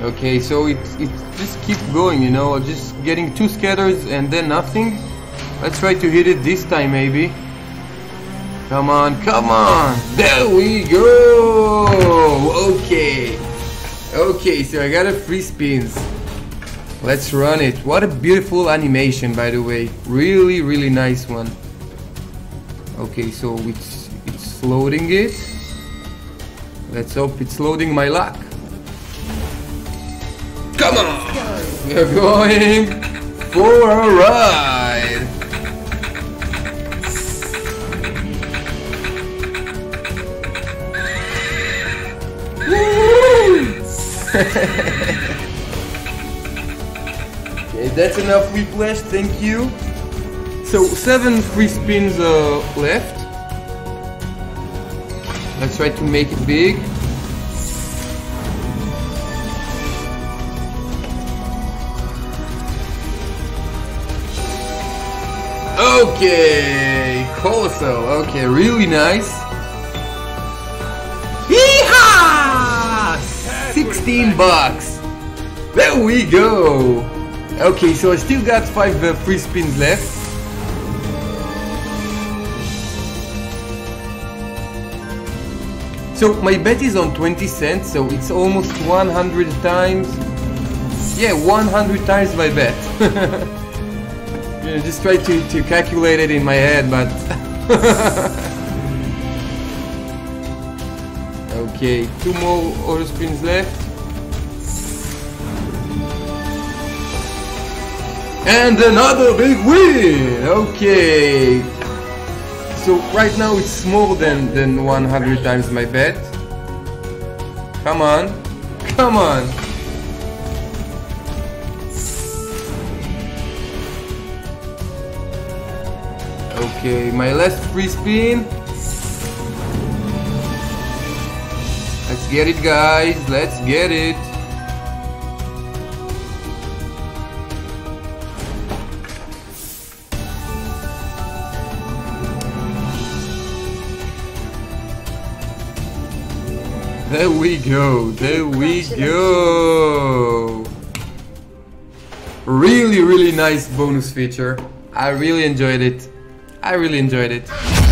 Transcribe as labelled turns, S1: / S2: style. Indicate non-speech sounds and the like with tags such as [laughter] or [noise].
S1: Okay, so it, it just keep going, you know, just getting two scatters and then nothing. Let's try to hit it this time maybe. Come on, come on! There we go! Okay. Okay, so I got a free spins. Let's run it. What a beautiful animation, by the way. Really, really nice one. Okay, so it's, it's loading it. Let's hope it's loading my luck. Come on! We're going for a ride! [laughs] okay, that's enough whiplash, thank you. So, seven free spins uh, left. Let's try to make it big. Okay, Colossal. Okay, really nice. Yeehaw! 16 bucks. There we go. Okay, so I still got five uh, free spins left. So my bet is on 20 cents, so it's almost 100 times. Yeah, 100 times my bet. [laughs] Know, just try to, to calculate it in my head, but... [laughs] okay, two more auto spins left. And another big win! Okay. So right now it's more than, than 100 times my bet. Come on. Come on. Okay, my last free spin. Let's get it, guys. Let's get it. There we go. There we go. Really, really nice bonus feature. I really enjoyed it. I really enjoyed it.